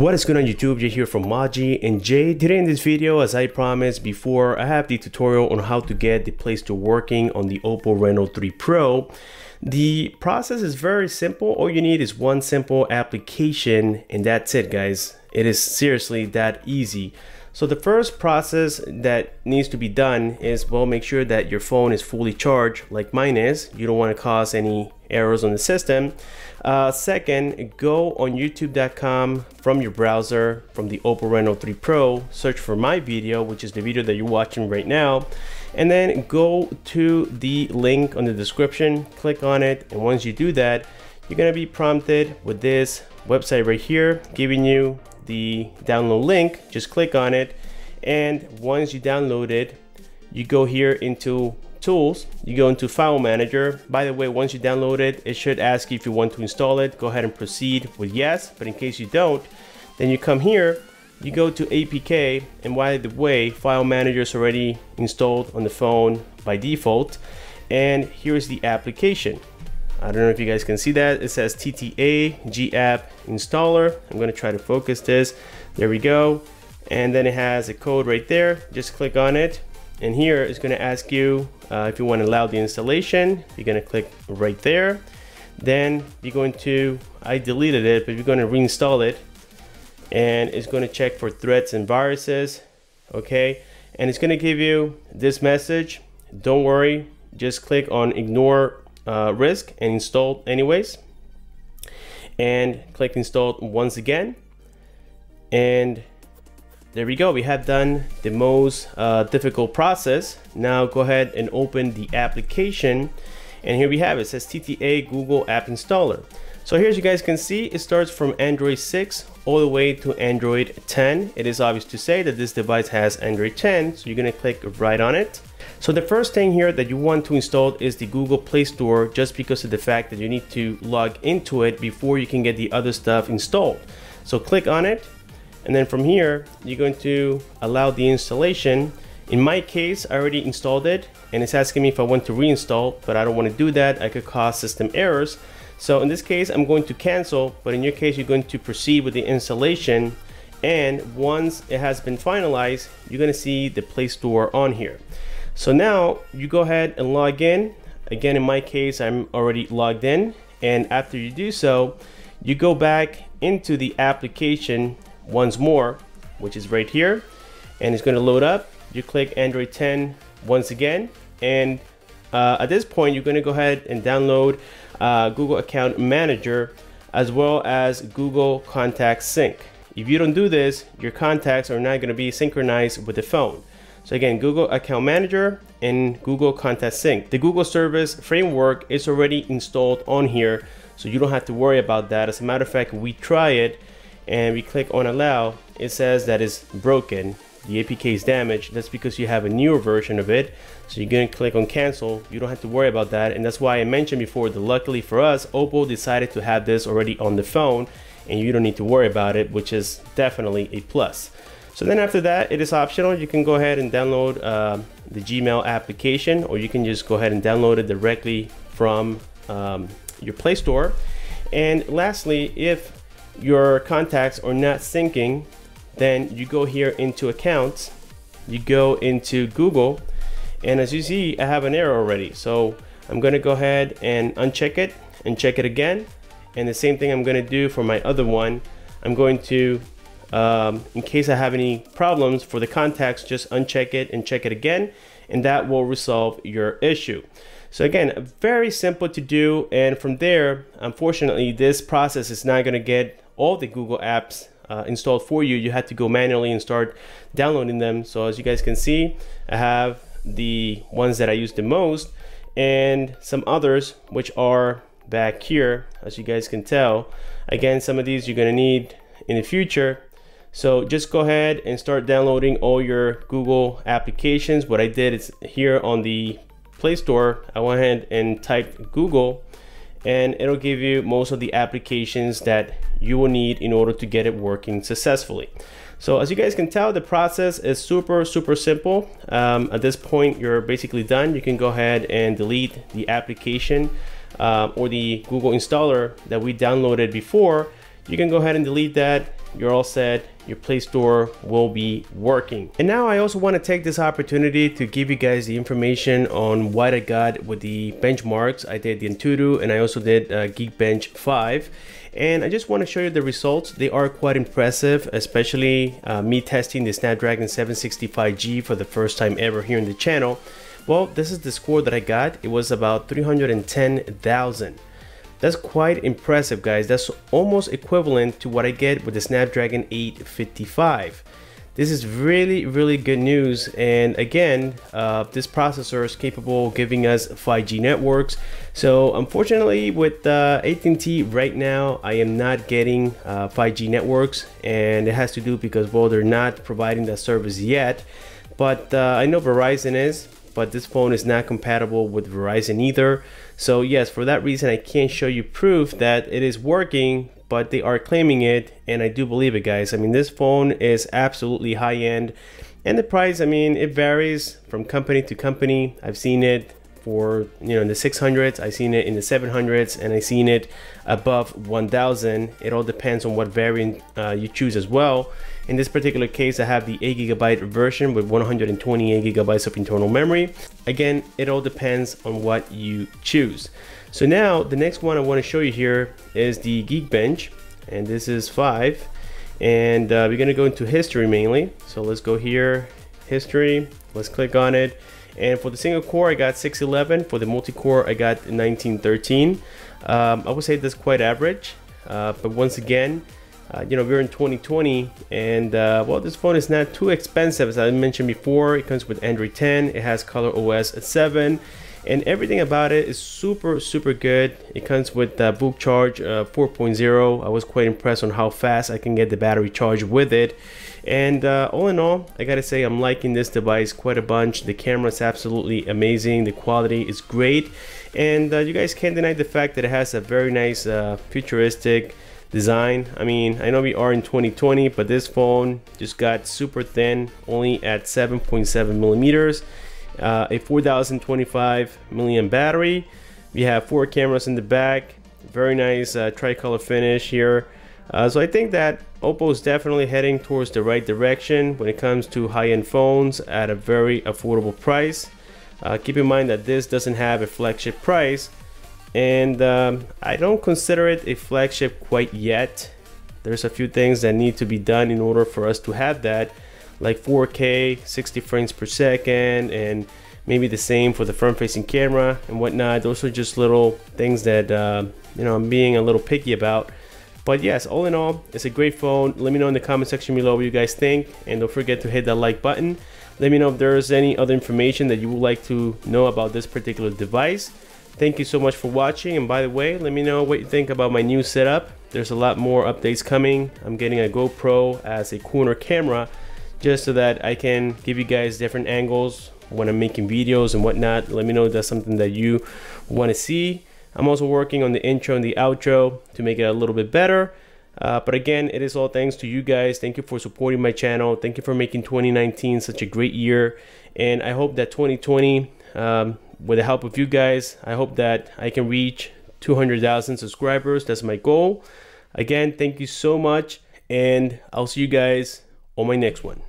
What is going on YouTube? Jay here from Maji and Jay. Today in this video, as I promised before, I have the tutorial on how to get the Play Store working on the Oppo Reno 3 Pro. The process is very simple. All you need is one simple application and that's it guys. It is seriously that easy. So the first process that needs to be done is well make sure that your phone is fully charged like mine is. You don't want to cause any errors on the system. Uh, second, go on youtube.com from your browser from the Oppo Reno 3 Pro, search for my video, which is the video that you're watching right now, and then go to the link on the description, click on it, and once you do that, you're gonna be prompted with this website right here, giving you the download link, just click on it, and once you download it, you go here into tools, you go into file manager. By the way, once you download it, it should ask you if you want to install it. Go ahead and proceed with yes, but in case you don't, then you come here, you go to APK, and by the way, file manager is already installed on the phone by default. And here's the application. I don't know if you guys can see that. It says TTA GApp installer. I'm gonna try to focus this. There we go. And then it has a code right there. Just click on it and here it's going to ask you uh, if you want to allow the installation. You're going to click right there. Then you're going to, I deleted it, but you're going to reinstall it. And it's going to check for threats and viruses. Okay. And it's going to give you this message. Don't worry. Just click on ignore uh, risk and install anyways. And click install once again. And there we go. We have done the most uh, difficult process. Now go ahead and open the application. And here we have it. it says TTA Google App Installer. So here as you guys can see, it starts from Android 6 all the way to Android 10. It is obvious to say that this device has Android 10, so you're gonna click right on it. So the first thing here that you want to install is the Google Play Store just because of the fact that you need to log into it before you can get the other stuff installed. So click on it and then from here, you're going to allow the installation. In my case, I already installed it and it's asking me if I want to reinstall, but I don't want to do that. I could cause system errors. So in this case, I'm going to cancel, but in your case, you're going to proceed with the installation. And once it has been finalized, you're going to see the Play Store on here. So now you go ahead and log in. Again, in my case, I'm already logged in. And after you do so, you go back into the application once more, which is right here, and it's going to load up. You click Android 10 once again, and uh, at this point, you're going to go ahead and download uh, Google Account Manager as well as Google Contact Sync. If you don't do this, your contacts are not going to be synchronized with the phone. So again, Google Account Manager and Google Contact Sync. The Google Service Framework is already installed on here, so you don't have to worry about that. As a matter of fact, we try it and we click on allow, it says that it's broken. The APK is damaged. That's because you have a newer version of it. So you're gonna click on cancel. You don't have to worry about that. And that's why I mentioned before that luckily for us, Oppo decided to have this already on the phone and you don't need to worry about it, which is definitely a plus. So then after that, it is optional. You can go ahead and download uh, the Gmail application, or you can just go ahead and download it directly from um, your Play Store. And lastly, if your contacts are not syncing, then you go here into accounts, you go into Google, and as you see, I have an error already. So I'm gonna go ahead and uncheck it and check it again. And the same thing I'm gonna do for my other one. I'm going to, um, in case I have any problems for the contacts, just uncheck it and check it again, and that will resolve your issue. So again, very simple to do. And from there, unfortunately, this process is not gonna get all the Google apps uh, installed for you. You had to go manually and start downloading them. So as you guys can see, I have the ones that I use the most and some others which are back here as you guys can tell again some of these you're gonna need in the future so just go ahead and start downloading all your Google applications what I did is here on the Play Store I went ahead and typed Google and it'll give you most of the applications that you will need in order to get it working successfully. So as you guys can tell, the process is super, super simple. Um, at this point, you're basically done. You can go ahead and delete the application uh, or the Google installer that we downloaded before. You can go ahead and delete that. You're all set. Your Play Store will be working. And now I also want to take this opportunity to give you guys the information on what I got with the benchmarks. I did the Antutu and I also did uh, Geekbench 5 and I just want to show you the results. They are quite impressive, especially uh, me testing the Snapdragon 765G for the first time ever here in the channel. Well, this is the score that I got. It was about 310,000. That's quite impressive, guys. That's almost equivalent to what I get with the Snapdragon 855. This is really, really good news. And again, uh, this processor is capable of giving us 5G networks. So unfortunately with uh, AT&T right now, I am not getting uh, 5G networks and it has to do because, well, they're not providing that service yet. But uh, I know Verizon is, but this phone is not compatible with Verizon either. So yes, for that reason, I can't show you proof that it is working, but they are claiming it, and I do believe it, guys. I mean, this phone is absolutely high end, and the price, I mean, it varies from company to company. I've seen it for you know in the 600s i've seen it in the 700s and i've seen it above 1000 it all depends on what variant uh, you choose as well in this particular case i have the 8 gigabyte version with 128 gigabytes of internal memory again it all depends on what you choose so now the next one i want to show you here is the geekbench and this is 5 and uh, we're going to go into history mainly so let's go here history let's click on it and for the single core, I got 611. For the multi-core, I got 1913. Um, I would say that's quite average. Uh, but once again, uh, you know, we're in 2020 and uh, well, this phone is not too expensive. As I mentioned before, it comes with Android 10. It has Color OS 7 and everything about it is super, super good. It comes with uh, VOOC Charge uh, 4.0. I was quite impressed on how fast I can get the battery charge with it. And uh, all in all, I gotta say I'm liking this device quite a bunch. The camera is absolutely amazing. The quality is great. And uh, you guys can't deny the fact that it has a very nice uh, futuristic design. I mean, I know we are in 2020, but this phone just got super thin, only at 7.7 millimeters. Uh, a 4025 milliamp battery. We have four cameras in the back. Very nice uh, tricolor finish here. Uh, so I think that Oppo is definitely heading towards the right direction when it comes to high-end phones at a very affordable price. Uh, keep in mind that this doesn't have a flagship price and um, I don't consider it a flagship quite yet. There's a few things that need to be done in order for us to have that like 4K, 60 frames per second and maybe the same for the front facing camera and whatnot. Those are just little things that uh, you know I'm being a little picky about. But yes, all in all, it's a great phone. Let me know in the comment section below what you guys think. And don't forget to hit that like button. Let me know if there's any other information that you would like to know about this particular device. Thank you so much for watching. And by the way, let me know what you think about my new setup. There's a lot more updates coming. I'm getting a GoPro as a corner camera just so that I can give you guys different angles when I'm making videos and whatnot. Let me know if that's something that you want to see. I'm also working on the intro and the outro to make it a little bit better. Uh, but again, it is all thanks to you guys. Thank you for supporting my channel. Thank you for making 2019 such a great year. And I hope that 2020, um, with the help of you guys, I hope that I can reach 200,000 subscribers. That's my goal. Again, thank you so much. And I'll see you guys on my next one.